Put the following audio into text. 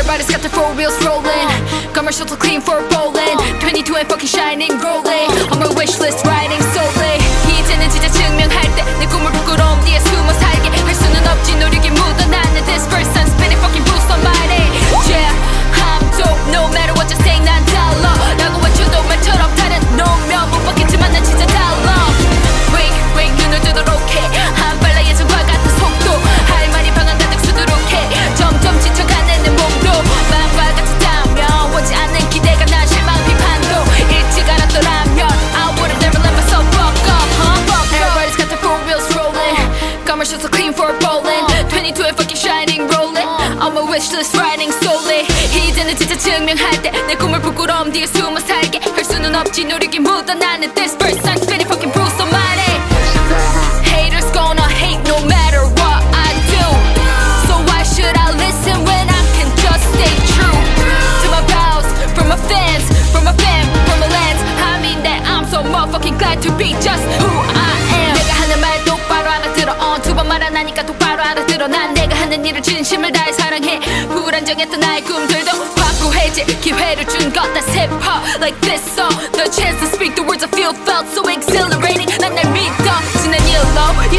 Everybody's got their four wheels rolling. Commercial to clean for bowling. 22 and fucking shining rollie. On my wish clean for Poland 22에 fucking shining rollie. On my wish list riding solely. 이제는 진짜 증명할 때 내 꿈을 부끄러움 뒤에 숨어 살게. 할 수는 없지. 노력이 묻어나는 This first time spinning fucking Bruce Almighty Haters gonna hate no matter what I do. So why should I listen when I can just stay true? To my vows, from my fans, from my fam, from my lands I mean that I'm so motherfucking glad to be just who 하니까 똑바로 알아들어. 난 내가 하는 일을 진심을 다해 사랑해. 불안정했던 나의 꿈들도 확고해질 기회를 준 것. That's hip hop, like this song. The chance to speak the words I feel felt so exhilarating. 난 날 믿어. 지난 일로